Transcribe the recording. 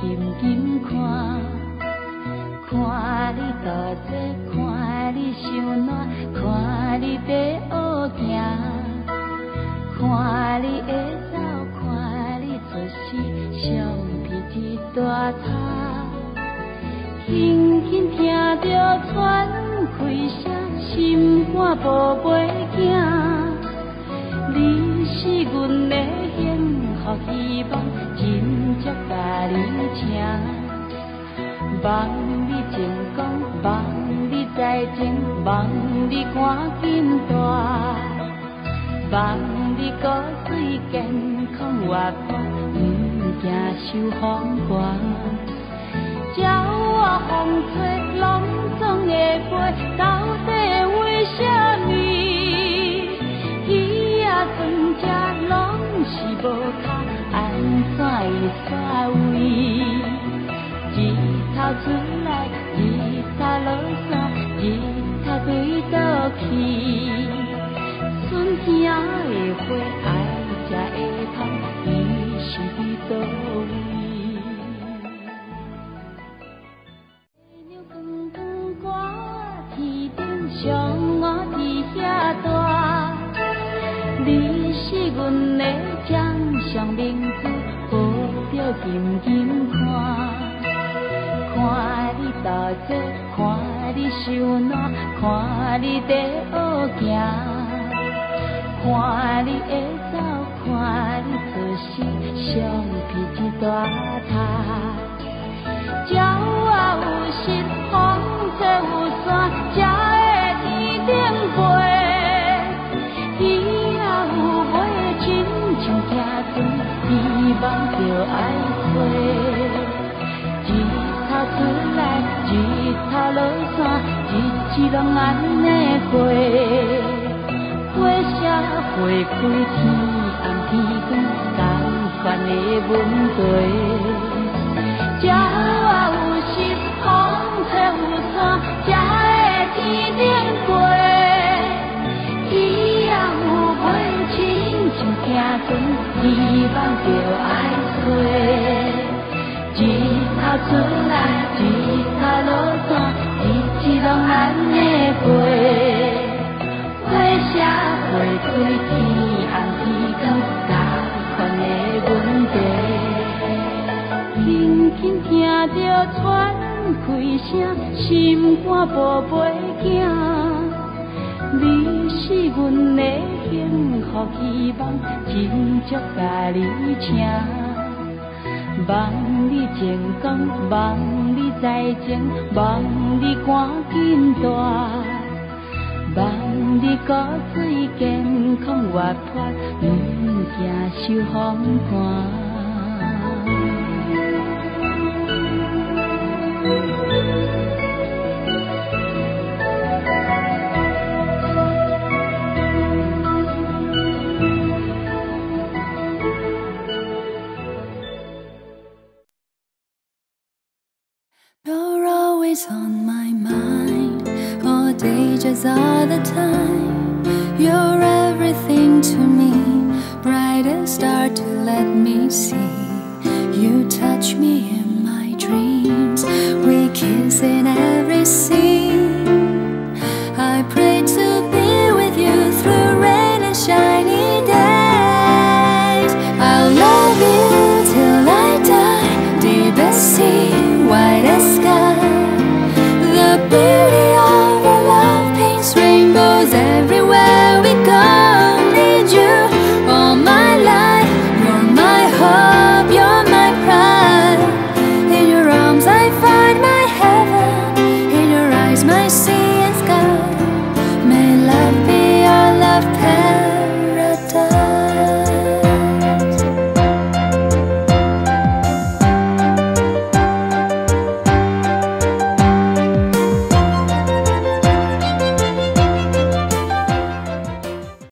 紧紧看，看你多做，看你想暖，看你在学行，看你会走，看你出世，相片一大叉，轻轻听着喘开声，心肝宝贝囝，你是阮的幸福希望，真接甲你请，望你成功，望你再情，望你赶紧大，望你骨髓健康活泼，毋惊受风寒。鸟啊，风吹，拢总会飞，怎会煞位？日头出来，日头落山，日头对倒去。春天的花爱食会香，伊是伫倒位？娘光光挂天顶，上我伫遐大。你是阮的掌上明珠，着紧紧看。看你大做，看你受难，看你在学行，看你会走，看你做事，相片一大摊。想听船，希望着爱飞。日头出来，日头落山，日子拢安尼过。花谢花开，天暗天光，同款的问题。希望着爱飞。日头出来，日头落山，日子拢安尼过。花谢花开，天暗天光，同款的问题。轻轻听着喘开声，心肝宝贝囝，你是阮的幸福希望，真足甲你请。望你成功，望你再情，望你赶紧大，望你骨髓健康活泼，毋惊受风寒。Always on my mind, all day, just all the time. You're everything to me, brightest star to let me see. You touch me in my dreams, we kiss in every